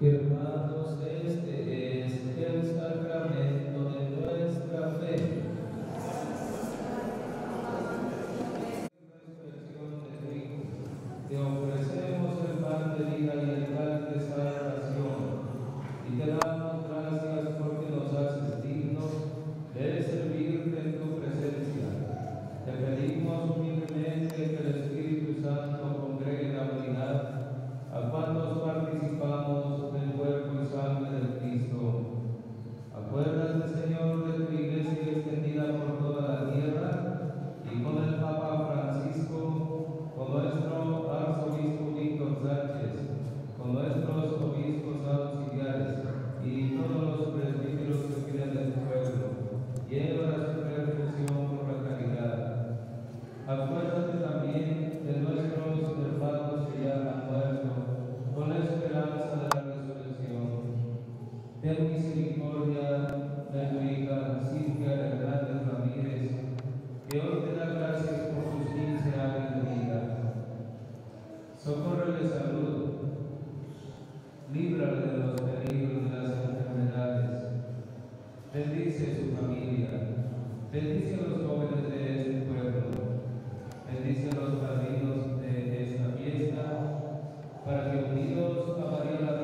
y hermanos, este es el sacramento. Socorro de salud, líbrale de los peligros de las enfermedades, bendice su familia, bendice a los jóvenes de este pueblo, bendice a los padrinos de esta fiesta, para que unidos a María la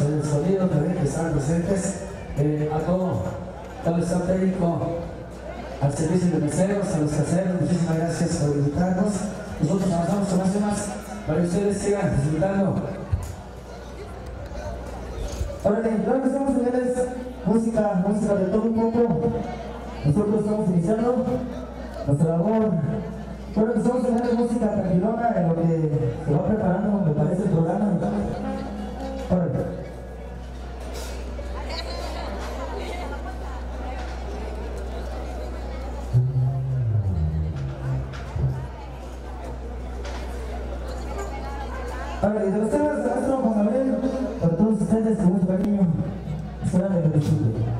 en el sonido también que están presentes, eh, a todo, todo el staff técnico, al servicio de meseros, a los caseros, muchísimas gracias por invitarnos. Nosotros avanzamos con más temas para que ustedes sigan disfrutando. Ahora lo que estamos señores, música, música de todo un poco. Nosotros estamos iniciando nuestra labor. Bueno, que estamos señores, música tranquilona en lo que se va preparando, me parece, el programa. Órale. dessa ideia.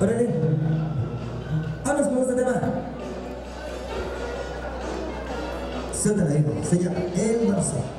Órale. Vamos con este tema. Suéltala, hijo. Se llama El Marzo.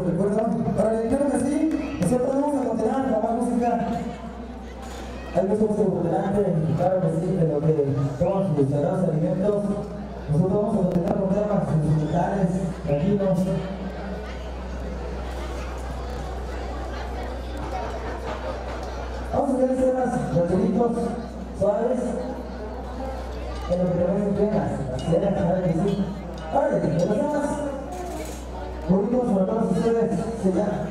Bonitos de recuerdo. Órale, claro que sí, nosotros vamos a continuar con más música. Hay mucho música por delante, claro que sí, en lo que a sagrados alimentos. Nosotros vamos a continuar con temas instrumentales, tranquilos. Vamos a hacer temas tranquilitos, suaves, en lo que tenemos plenas, así es, claro que sí. Empezamos. Bonitos para todos ustedes, se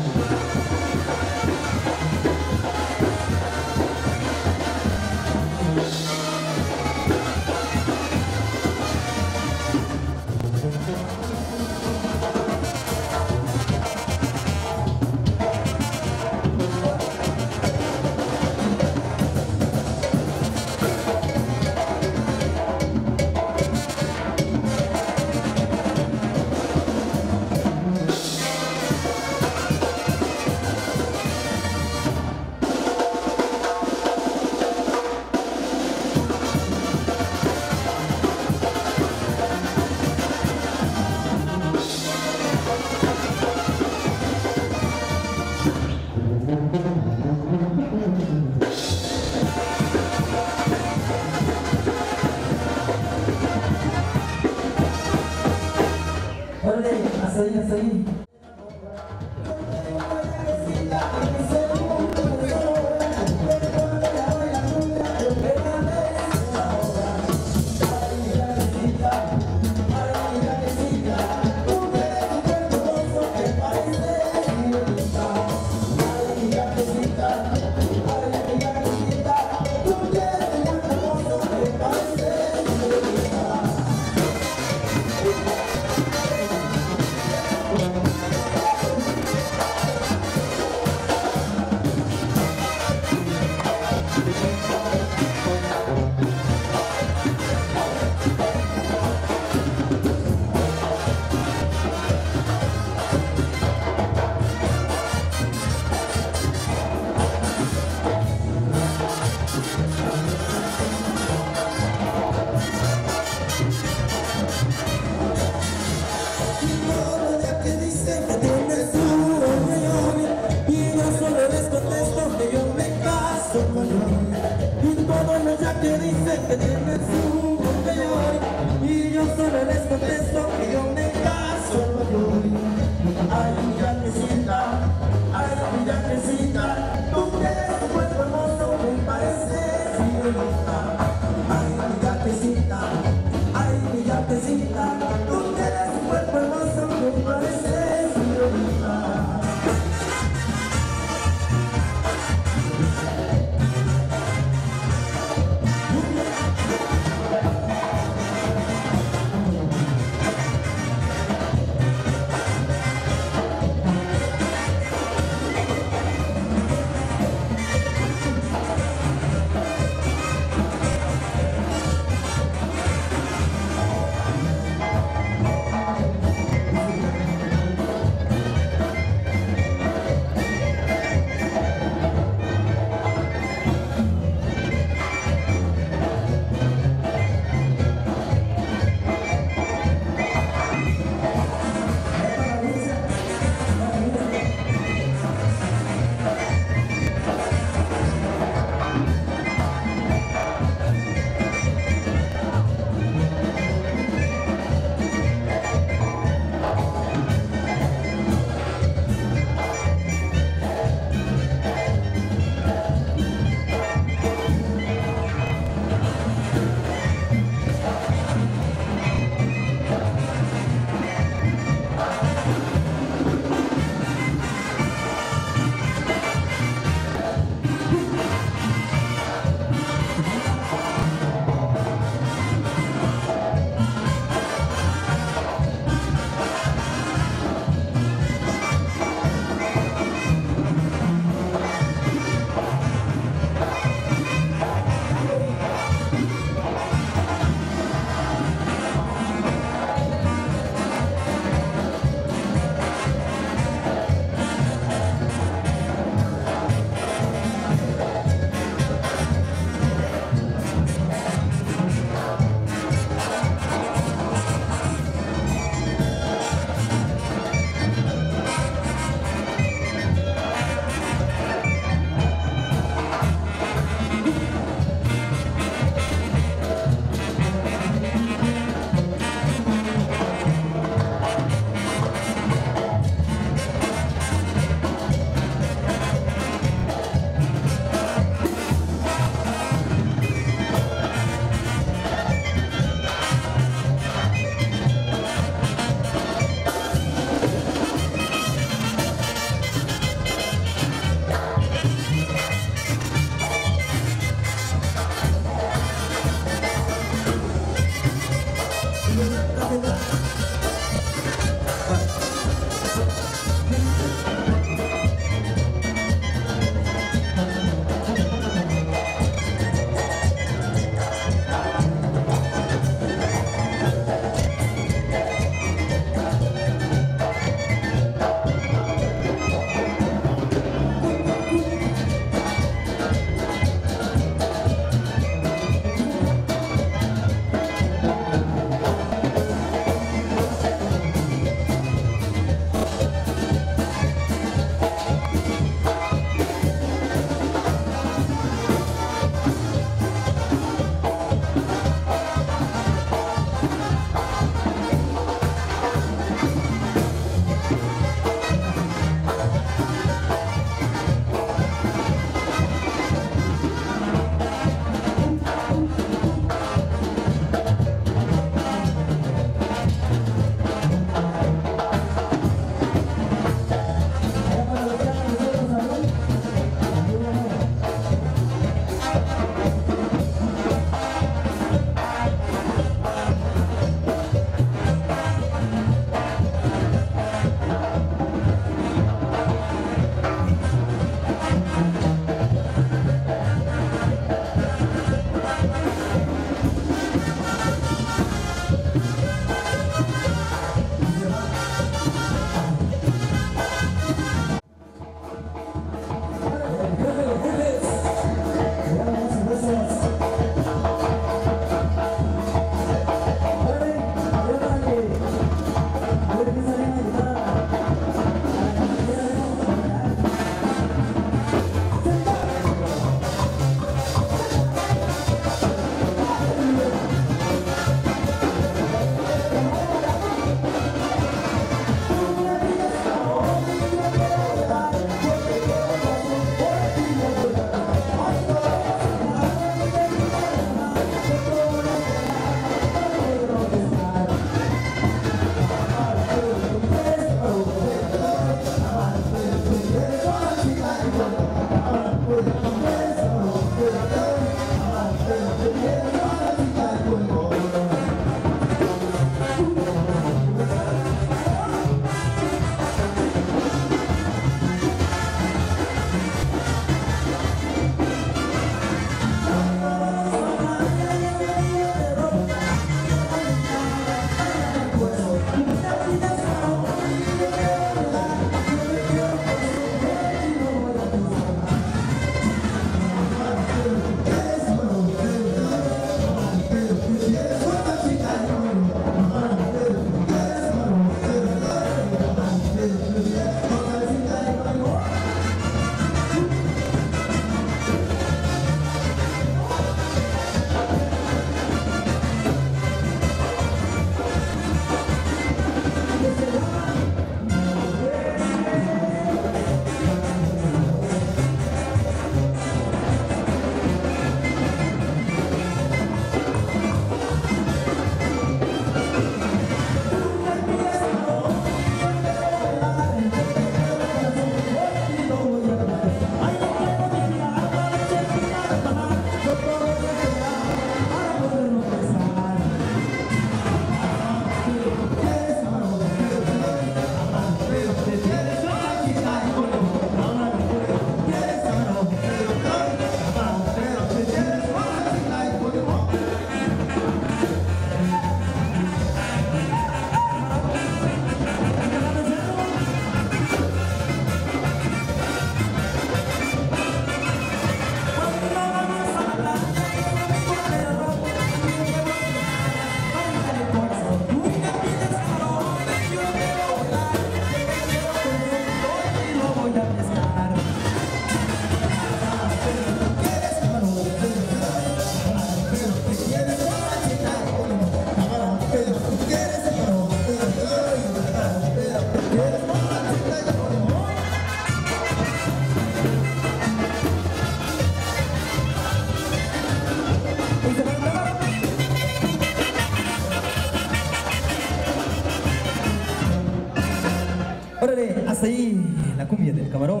camarón.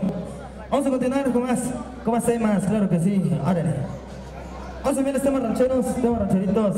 Vamos a continuar con más, con más temas, claro que sí. Órale. Vamos a ver los temas rancheros, temas rancheritos.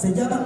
sejak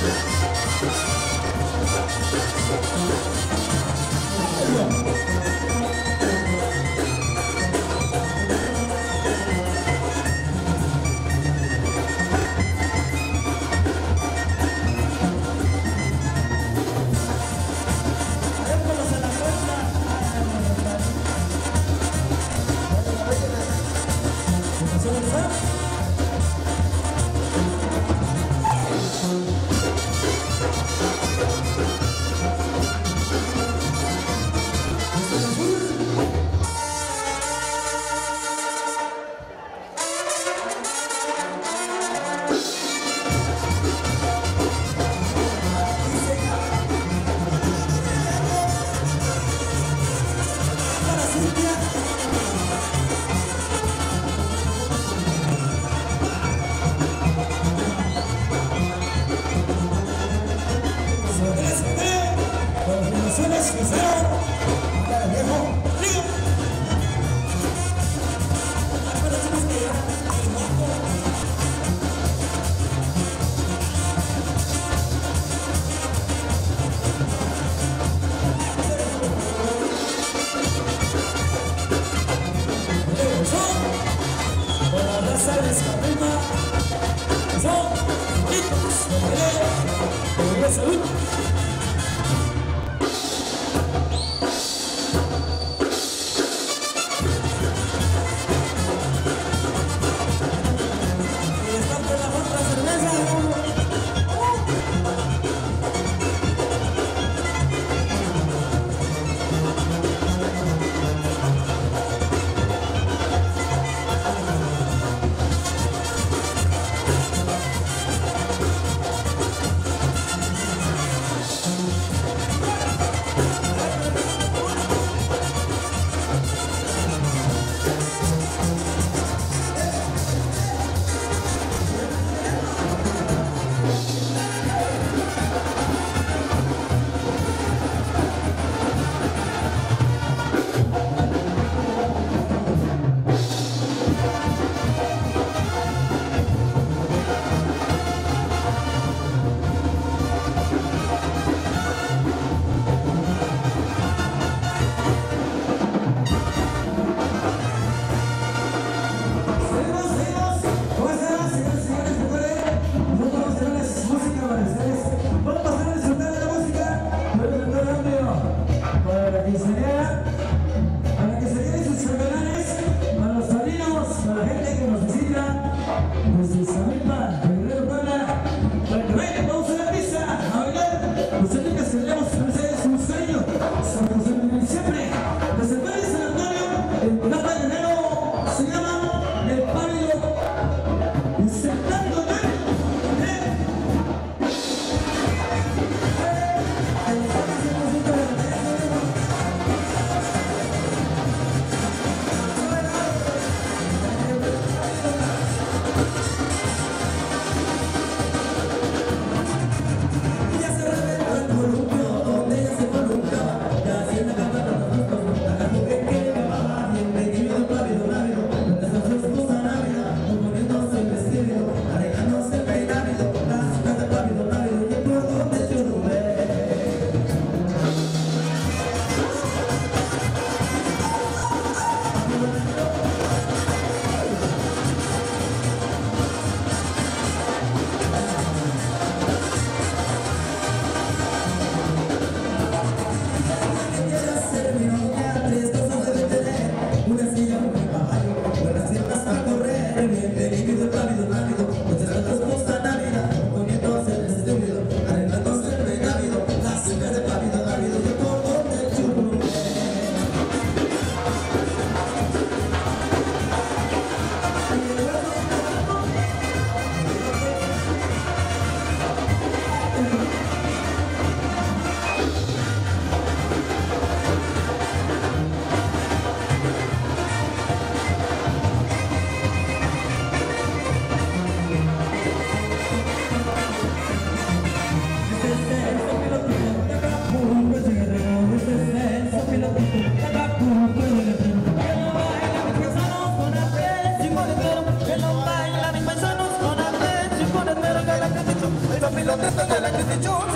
Yeah.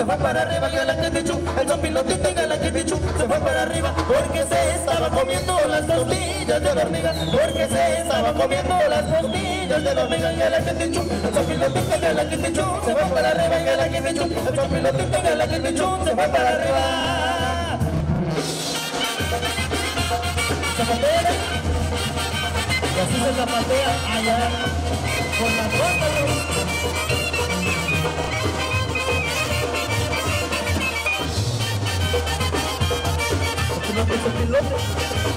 Se fue para arriba y el y el activichu se fue para arriba porque se estaba comiendo las costillas de la porque se estaba comiendo las costillas de la hormiga y el y el activichu se fue para arriba y el y el activichu se fue para arriba. Zapatea, y así se zapatea allá con la ropa. fuerza piloto.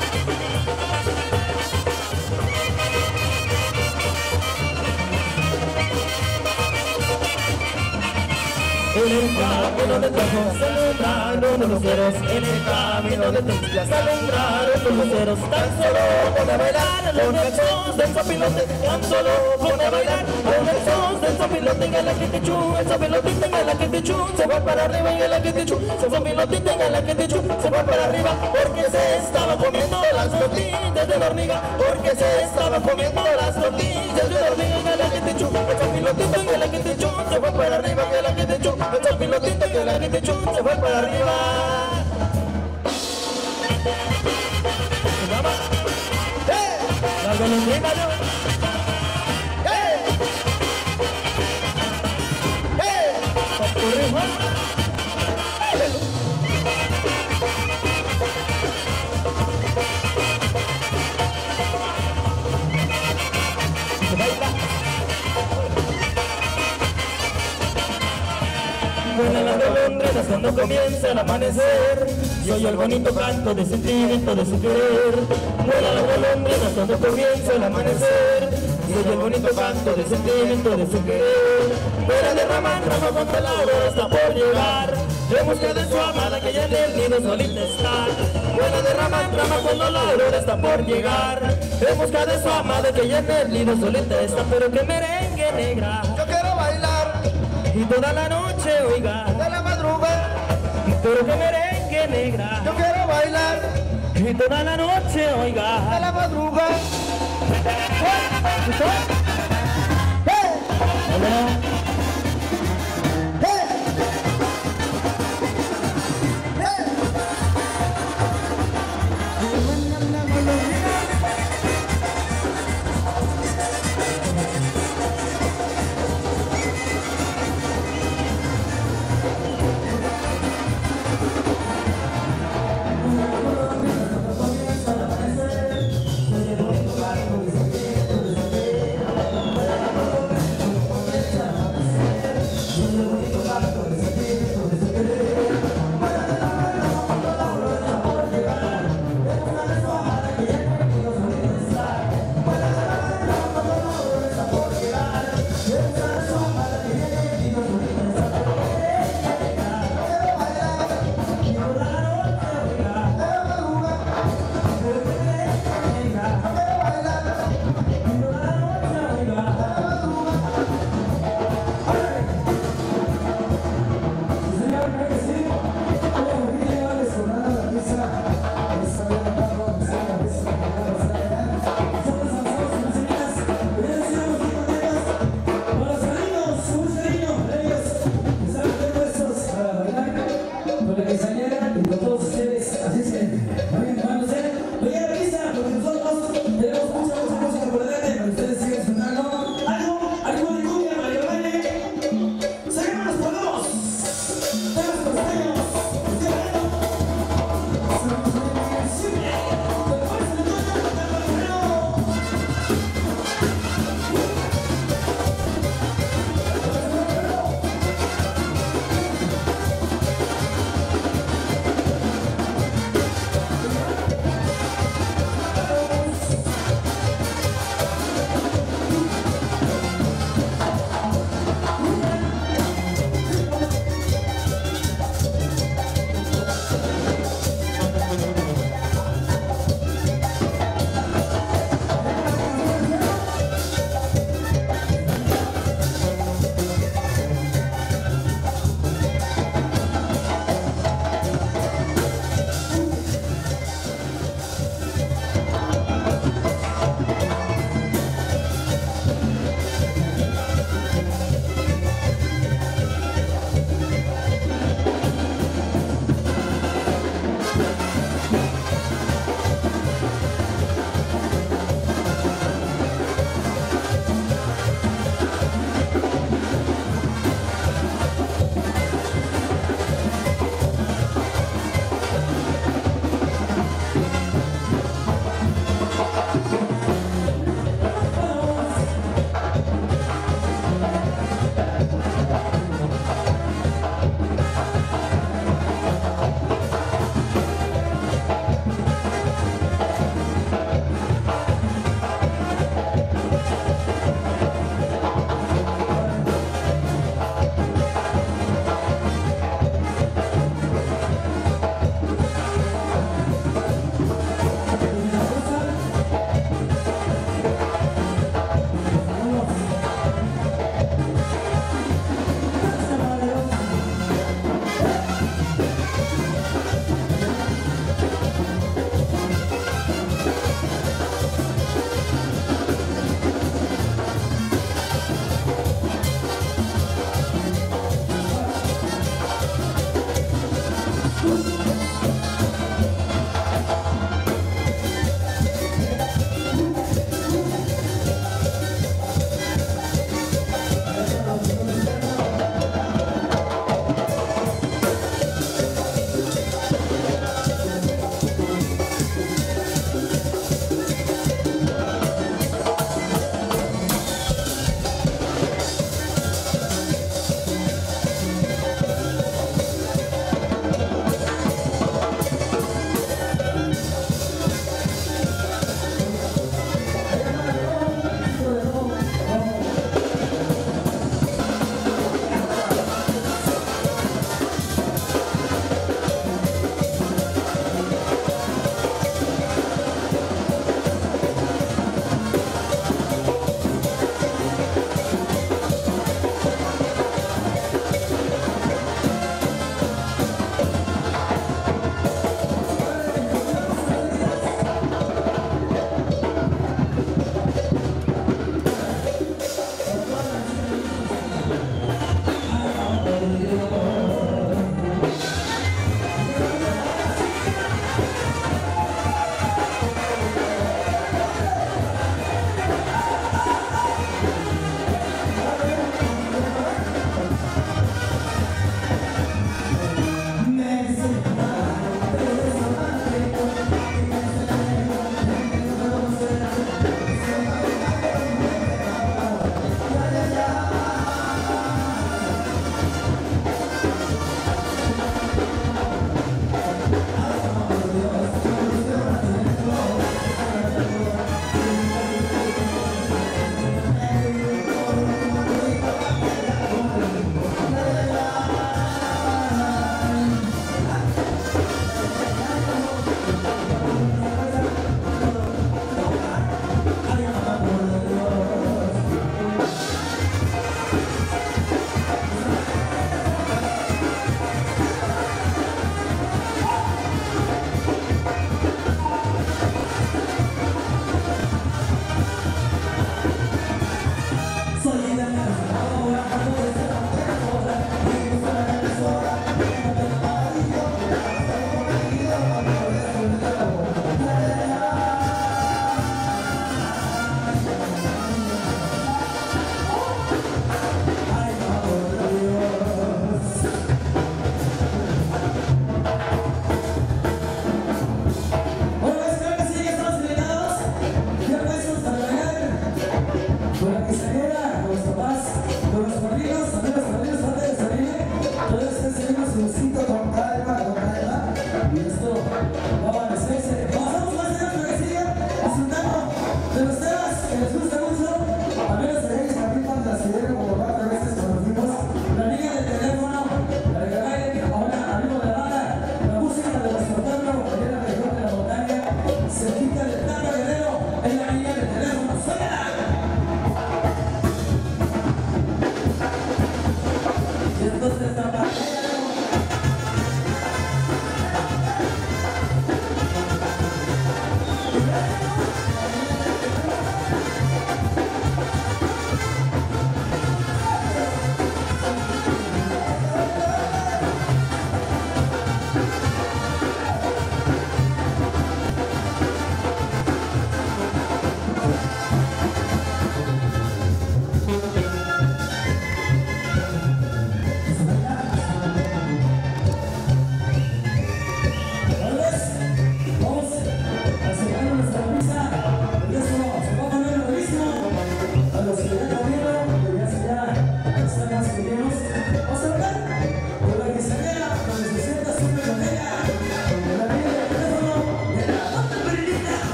En el camino de Tajo se alumbraron los luceros En el camino de Tuxtla se alumbraron los luceros Tan solo pone a bailar con el son del sopilote Tan solo pone a bailar con el son del sopilote En el aquitichú, el sopilotito en el aquitichú Se va para arriba en el aquitichú Se sopilotito en el aquitichú Se va para arriba porque se estaba comiendo las tortillas de la hormiga Porque se estaba comiendo las tortillas de la hormiga En el aquitichú, el sopilotito en el aquitichú Se va para arriba en el aquitichú El pilotito y el aquitichú se fue para arriba. ¡Eh! La golondrina yo golondrinas cuando comienza el amanecer. Y oye el bonito canto de sentimiento de su querer. Vuelan las golondrinas cuando comienza el amanecer. Y oye el bonito canto de sentimiento de su querer. Fuera de rama en rama cuando la aurora está por llegar. En busca de su amada que ya en el nido solita está. Vuela de rama en rama cuando la aurora está por llegar. En busca de su amada que ya en el nido solita está. Pero que merengue negra. Yo quiero bailar. Y toda la noche oiga de la madrugada. pero que merengue negra. Yo quiero bailar. Y toda la noche de oiga la madrugada.